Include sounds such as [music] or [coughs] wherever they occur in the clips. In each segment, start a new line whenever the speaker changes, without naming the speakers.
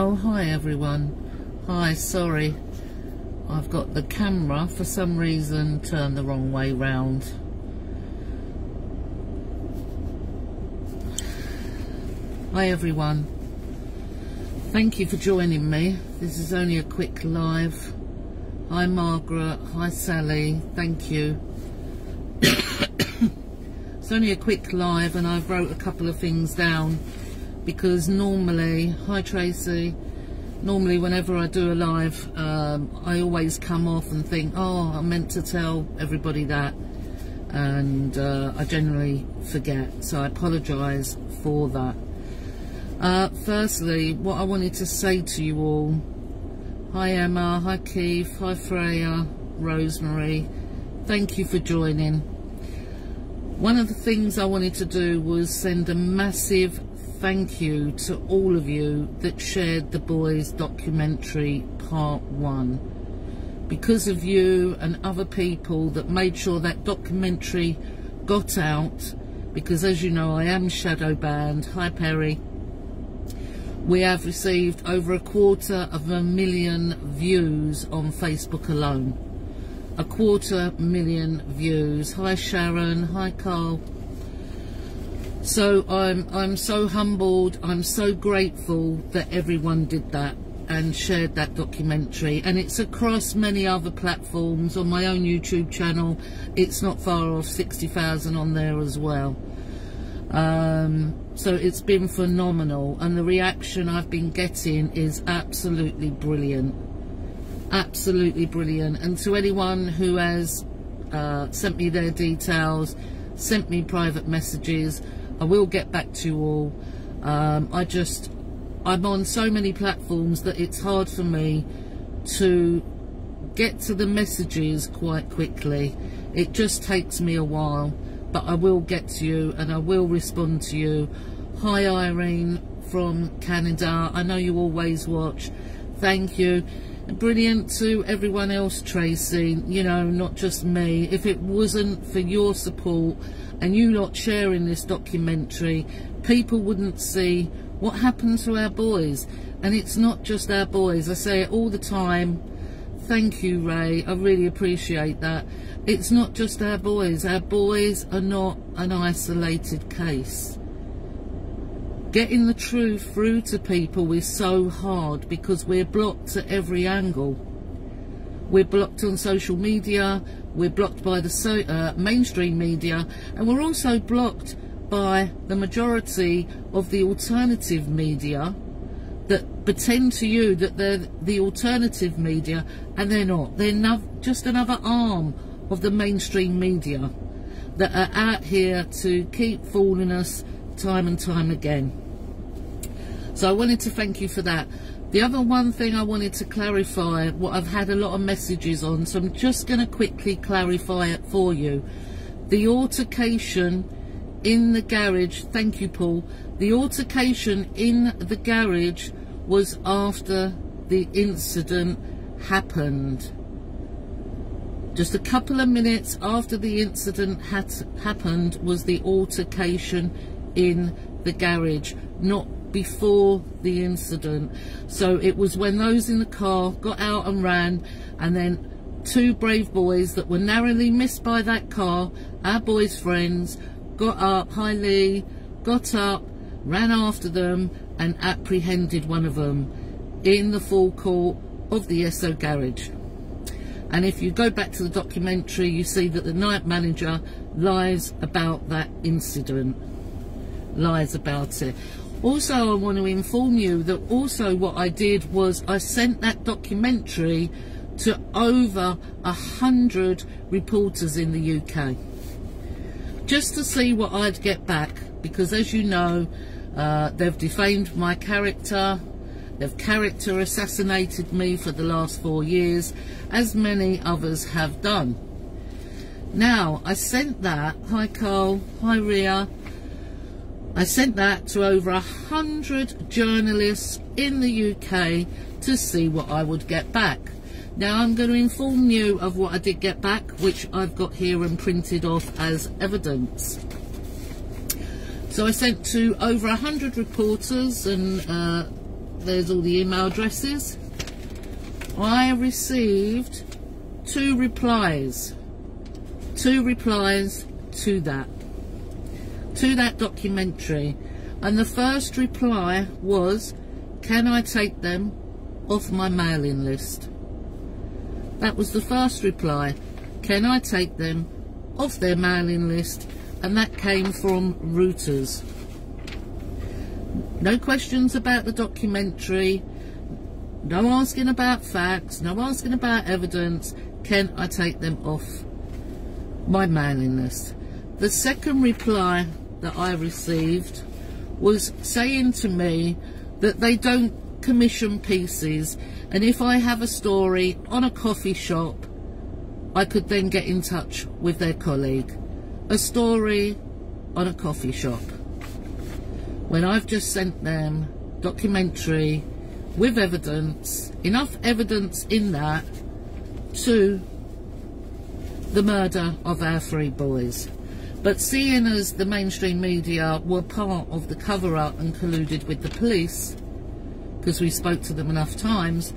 Oh, hi everyone. Hi, sorry. I've got the camera, for some reason, turned the wrong way round. Hi everyone. Thank you for joining me. This is only a quick live. Hi Margaret. Hi Sally. Thank you. [coughs] it's only a quick live and I've wrote a couple of things down because normally, hi Tracy, normally whenever I do a live, um, I always come off and think, oh, I meant to tell everybody that. And uh, I generally forget, so I apologise for that. Uh, firstly, what I wanted to say to you all, hi Emma, hi Keith, hi Freya, Rosemary, thank you for joining. One of the things I wanted to do was send a massive thank you to all of you that shared the boys documentary part one. Because of you and other people that made sure that documentary got out because as you know I am shadow banned. Hi Perry. We have received over a quarter of a million views on Facebook alone. A quarter million views. Hi Sharon. Hi Carl so I'm, I'm so humbled, I'm so grateful that everyone did that and shared that documentary. And it's across many other platforms. On my own YouTube channel it's not far off 60,000 on there as well. Um, so it's been phenomenal. And the reaction I've been getting is absolutely brilliant. Absolutely brilliant. And to anyone who has uh, sent me their details sent me private messages I will get back to you all. Um, I just, I'm on so many platforms that it's hard for me to get to the messages quite quickly. It just takes me a while, but I will get to you and I will respond to you. Hi Irene from Canada. I know you always watch. Thank you. Brilliant to everyone else, Tracy. You know, not just me. If it wasn't for your support and you not sharing this documentary, people wouldn't see what happened to our boys. And it's not just our boys. I say it all the time. Thank you, Ray. I really appreciate that. It's not just our boys. Our boys are not an isolated case. Getting the truth through to people is so hard because we're blocked at every angle. We're blocked on social media, we're blocked by the so, uh, mainstream media and we're also blocked by the majority of the alternative media that pretend to you that they're the alternative media and they're not. They're no, just another arm of the mainstream media that are out here to keep fooling us time and time again. So I wanted to thank you for that. The other one thing I wanted to clarify, what I've had a lot of messages on, so I'm just going to quickly clarify it for you. The altercation in the garage, thank you Paul, the altercation in the garage was after the incident happened. Just a couple of minutes after the incident had happened was the altercation in the garage, not before the incident. So it was when those in the car got out and ran and then two brave boys that were narrowly missed by that car, our boys' friends, got up, hi Lee, got up, ran after them and apprehended one of them in the forecourt of the Esso garage. And if you go back to the documentary, you see that the night manager lies about that incident. Lies about it. Also, I want to inform you that also what I did was I sent that documentary to over a hundred reporters in the UK just to see what I'd get back because as you know uh, they've defamed my character they've character assassinated me for the last four years as many others have done. Now I sent that hi Carl hi Ria I sent that to over a hundred journalists in the UK to see what I would get back. Now I'm going to inform you of what I did get back, which I've got here and printed off as evidence. So I sent to over a hundred reporters and uh, there's all the email addresses. I received two replies. Two replies to that. To that documentary. And the first reply was, can I take them off my mailing list? That was the first reply. Can I take them off their mailing list? And that came from Reuters. No questions about the documentary. No asking about facts. No asking about evidence. Can I take them off my mailing list? The second reply that I received was saying to me that they don't commission pieces and if I have a story on a coffee shop I could then get in touch with their colleague. A story on a coffee shop. When I've just sent them documentary with evidence, enough evidence in that to the murder of our three boys. But seeing as the mainstream media were part of the cover-up and colluded with the police, because we spoke to them enough times,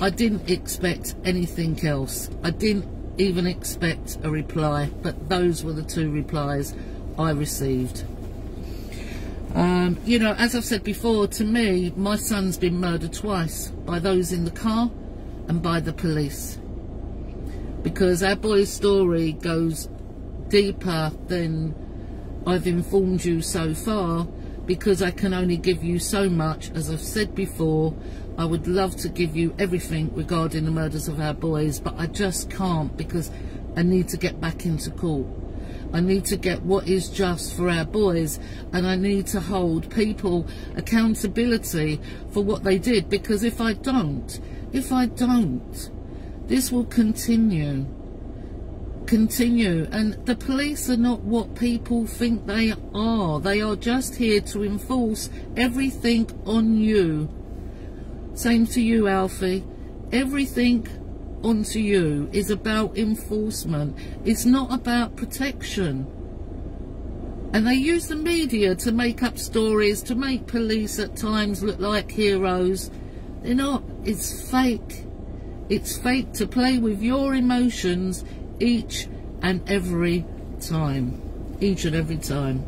I didn't expect anything else. I didn't even expect a reply, but those were the two replies I received. Um, you know, as I've said before, to me, my son's been murdered twice by those in the car and by the police. Because our boy's story goes deeper than I've informed you so far because I can only give you so much. As I've said before, I would love to give you everything regarding the murders of our boys, but I just can't because I need to get back into court. I need to get what is just for our boys and I need to hold people accountability for what they did because if I don't, if I don't, this will continue continue. And the police are not what people think they are. They are just here to enforce everything on you. Same to you Alfie. Everything onto you is about enforcement. It's not about protection. And they use the media to make up stories to make police at times look like heroes. They're not. It's fake. It's fake to play with your emotions each and every time. Each and every time.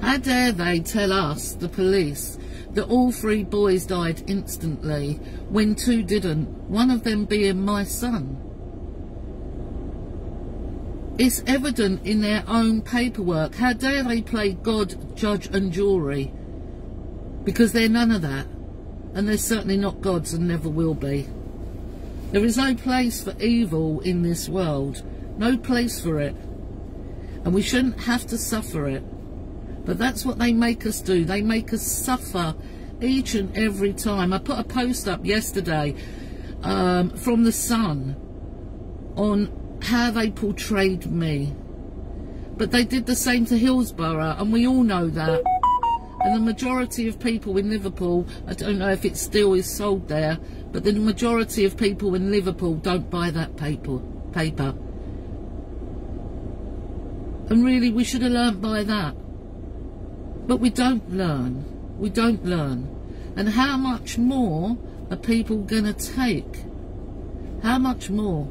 How dare they tell us, the police, that all three boys died instantly when two didn't, one of them being my son. It's evident in their own paperwork. How dare they play God, judge and jury? Because they're none of that. And they're certainly not gods and never will be. There is no place for evil in this world. No place for it. And we shouldn't have to suffer it. But that's what they make us do. They make us suffer each and every time. I put a post up yesterday um, from The Sun on how they portrayed me. But they did the same to Hillsborough, and we all know that. And the majority of people in Liverpool, I don't know if it still is sold there, but the majority of people in Liverpool don't buy that paper. paper. And really, we should have learnt by that. But we don't learn. We don't learn. And how much more are people going to take? How much more?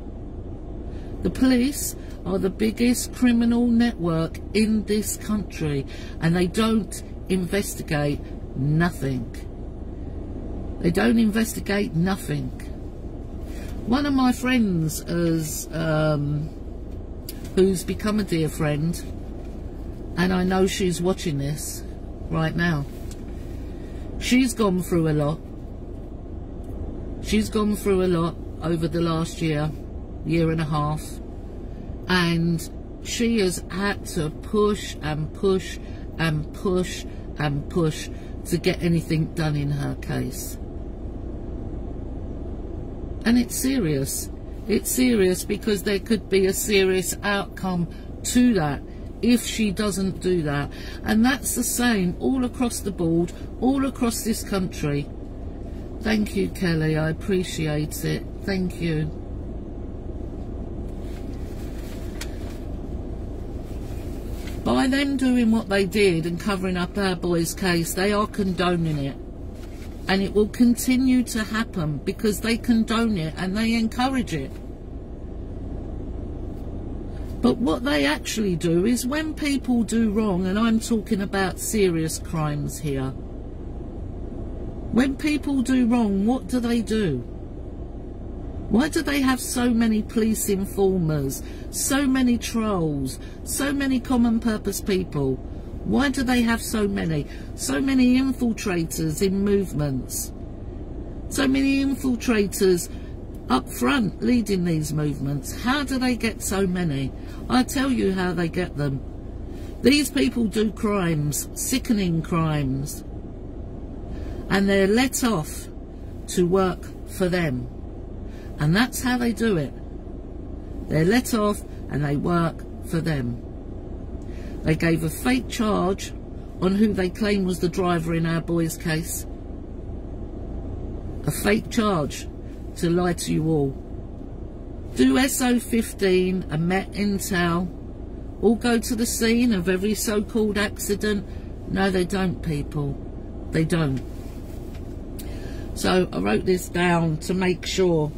The police are the biggest criminal network in this country and they don't investigate nothing. They don't investigate nothing. One of my friends um, who's become a dear friend, and I know she's watching this right now. She's gone through a lot. She's gone through a lot over the last year, year and a half, and she has had to push and push and push and push to get anything done in her case. And it's serious. It's serious because there could be a serious outcome to that if she doesn't do that. And that's the same all across the board, all across this country. Thank you, Kelly. I appreciate it. Thank you. By them doing what they did and covering up our boy's case, they are condoning it. And it will continue to happen because they condone it and they encourage it. But what they actually do is when people do wrong, and I'm talking about serious crimes here, when people do wrong, what do they do? Why do they have so many police informers, so many trolls, so many common purpose people? Why do they have so many? So many infiltrators in movements. So many infiltrators up front leading these movements. How do they get so many? I tell you how they get them. These people do crimes, sickening crimes, and they're let off to work for them. And that's how they do it. They're let off and they work for them. They gave a fake charge on who they claim was the driver in our boy's case. A fake charge to lie to you all. Do SO15 and Met Intel all go to the scene of every so-called accident? No, they don't, people. They don't. So I wrote this down to make sure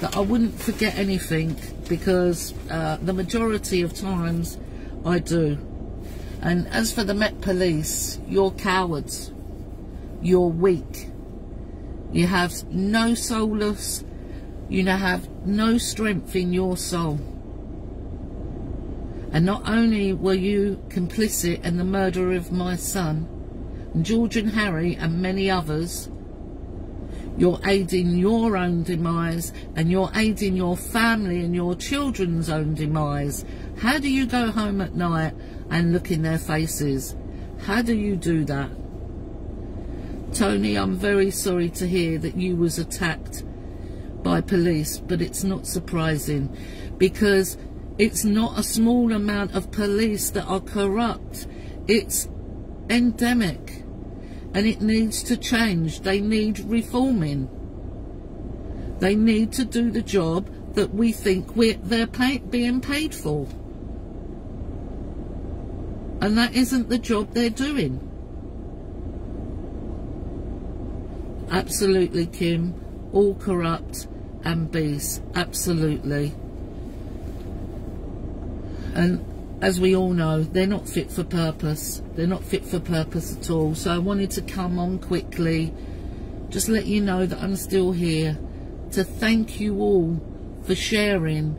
that I wouldn't forget anything because uh, the majority of times I do. And as for the Met Police, you're cowards. You're weak. You have no soulless, you have no strength in your soul. And not only were you complicit in the murder of my son, George and Harry and many others, you're aiding your own demise and you're aiding your family and your children's own demise. How do you go home at night and look in their faces? How do you do that? Tony, I'm very sorry to hear that you was attacked by police, but it's not surprising because it's not a small amount of police that are corrupt. It's endemic and it needs to change. They need reforming. They need to do the job that we think we're, they're pay, being paid for. And that isn't the job they're doing. Absolutely, Kim. All corrupt and beasts. Absolutely. And as we all know, they're not fit for purpose. They're not fit for purpose at all. So I wanted to come on quickly, just let you know that I'm still here to thank you all for sharing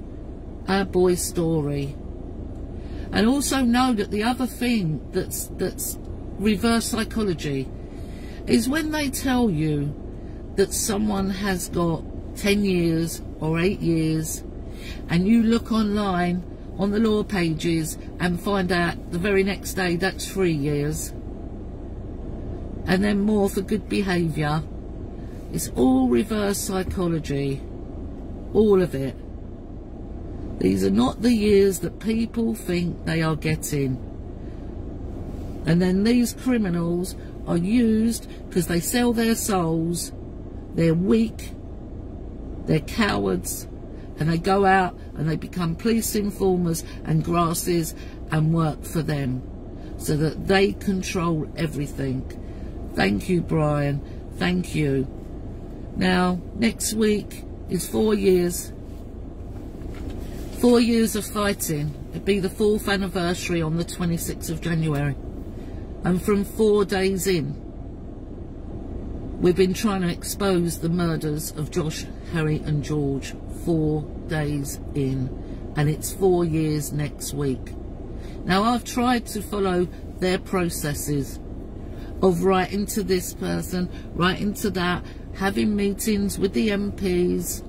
our boy's story. And also know that the other thing that's that's reverse psychology is when they tell you that someone has got 10 years or 8 years and you look online on the law pages and find out the very next day that's 3 years and then more for good behaviour it's all reverse psychology all of it these are not the years that people think they are getting and then these criminals are used because they sell their souls. They're weak. They're cowards. And they go out and they become police informers and grasses and work for them so that they control everything. Thank you, Brian. Thank you. Now, next week is four years. Four years of fighting. It'd be the fourth anniversary on the 26th of January and from four days in we've been trying to expose the murders of Josh, Harry and George four days in and it's four years next week. Now I've tried to follow their processes of writing to this person, writing to that, having meetings with the MPs,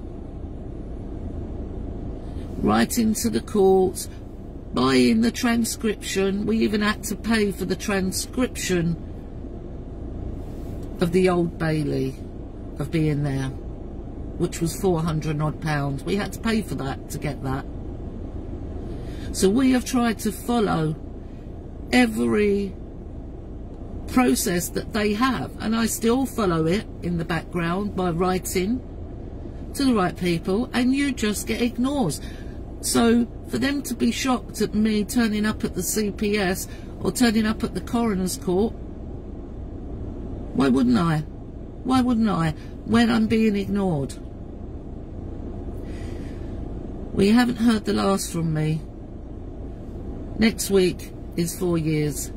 writing to the courts, buying the transcription. We even had to pay for the transcription of the Old Bailey of being there, which was 400 odd pounds. We had to pay for that to get that. So we have tried to follow every process that they have and I still follow it in the background by writing to the right people and you just get ignored. So for them to be shocked at me turning up at the CPS or turning up at the coroner's court, why wouldn't I? Why wouldn't I? When I'm being ignored. We haven't heard the last from me. Next week is four years.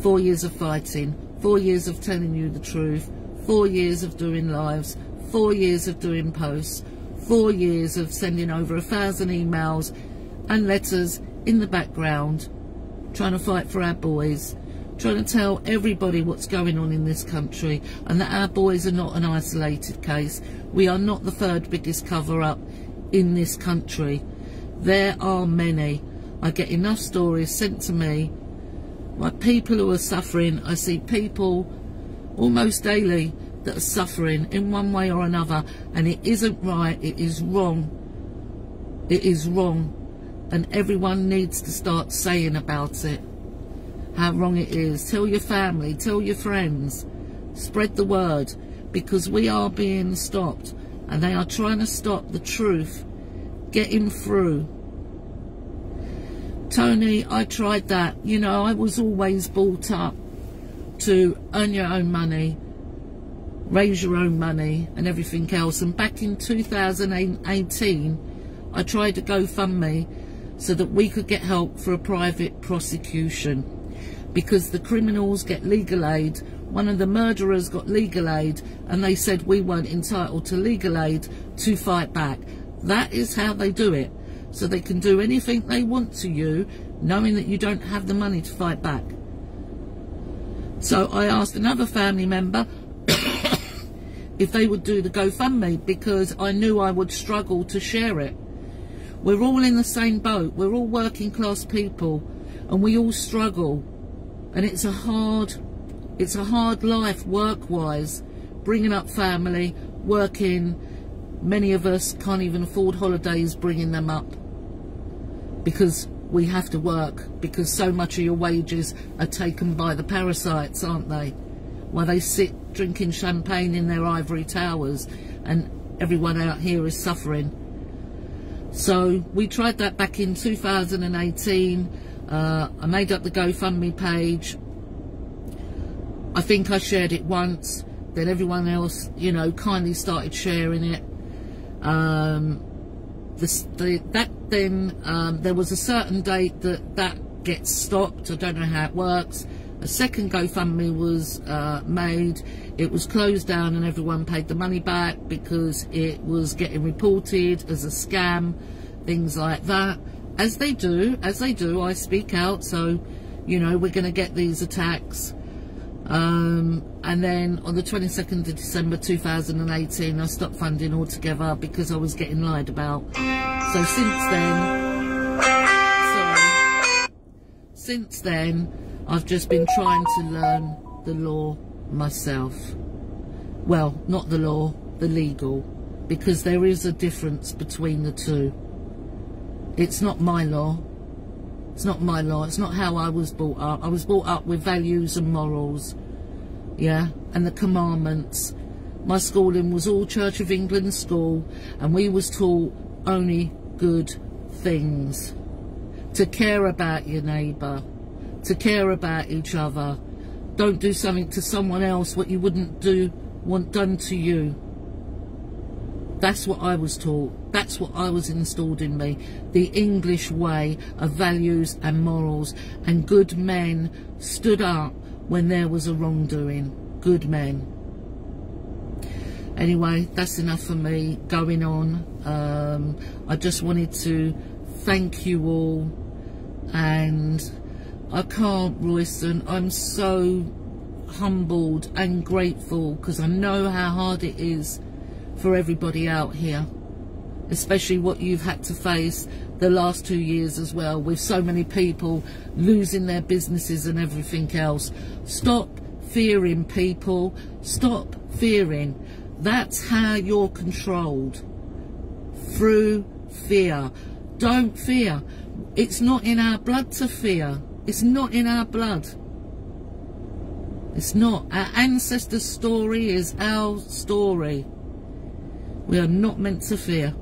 Four years of fighting. Four years of telling you the truth. Four years of doing lives. Four years of doing posts. Four years of sending over a thousand emails and letters in the background. Trying to fight for our boys. Trying to tell everybody what's going on in this country and that our boys are not an isolated case. We are not the third biggest cover up in this country. There are many. I get enough stories sent to me like people who are suffering. I see people almost daily that are suffering in one way or another and it isn't right, it is wrong. It is wrong and everyone needs to start saying about it how wrong it is. Tell your family, tell your friends, spread the word because we are being stopped and they are trying to stop the truth getting through. Tony, I tried that. You know, I was always brought up to earn your own money, raise your own money and everything else. And back in 2018, I tried to GoFundMe so that we could get help for a private prosecution because the criminals get legal aid one of the murderers got legal aid and they said we weren't entitled to legal aid to fight back. That is how they do it. So they can do anything they want to you knowing that you don't have the money to fight back. So I asked another family member [coughs] if they would do the GoFundMe because I knew I would struggle to share it. We're all in the same boat. We're all working class people and we all struggle. And it's a hard it's a hard life work-wise, bringing up family, working. Many of us can't even afford holidays bringing them up because we have to work because so much of your wages are taken by the parasites, aren't they? While they sit drinking champagne in their ivory towers and everyone out here is suffering. So we tried that back in 2018. Uh, I made up the GoFundMe page. I think I shared it once, then everyone else, you know, kindly started sharing it. Um, the, the, that then, um, there was a certain date that that gets stopped. I don't know how it works. A second GoFundMe was uh, made. It was closed down and everyone paid the money back because it was getting reported as a scam, things like that. As they do, as they do, I speak out. So, you know, we're going to get these attacks. Um, and then on the 22nd of December 2018 I stopped funding altogether because I was getting lied about. So since then, sorry, since then I've just been trying to learn the law myself. Well, not the law, the legal, because there is a difference between the two. It's not my law, it's not my law. It's not how I was brought up. I was brought up with values and morals. Yeah, and the commandments. My schooling was all Church of England school and we was taught only good things. To care about your neighbour. To care about each other. Don't do something to someone else what you wouldn't do want done to you. That's what I was taught. That's what I was installed in me. The English way of values and morals. And good men stood up when there was a wrongdoing. Good men. Anyway, that's enough for me going on. Um, I just wanted to thank you all. And I can't, Royston. I'm so humbled and grateful because I know how hard it is for everybody out here, especially what you've had to face the last two years as well, with so many people losing their businesses and everything else. Stop fearing people. Stop fearing. That's how you're controlled. Through fear. Don't fear. It's not in our blood to fear. It's not in our blood. It's not. Our ancestors' story is our story. We are not meant to fear.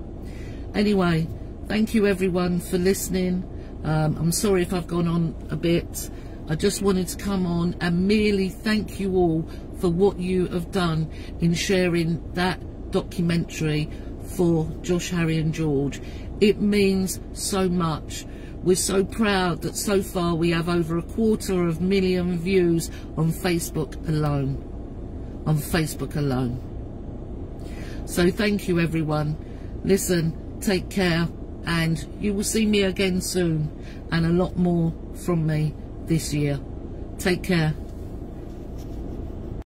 Anyway, thank you everyone for listening. Um, I'm sorry if I've gone on a bit. I just wanted to come on and merely thank you all for what you have done in sharing that documentary for Josh, Harry and George. It means so much. We're so proud that so far we have over a quarter of million views on Facebook alone. On Facebook alone. So thank you everyone. Listen, take care and you will see me again soon and a lot more from me this year. Take care.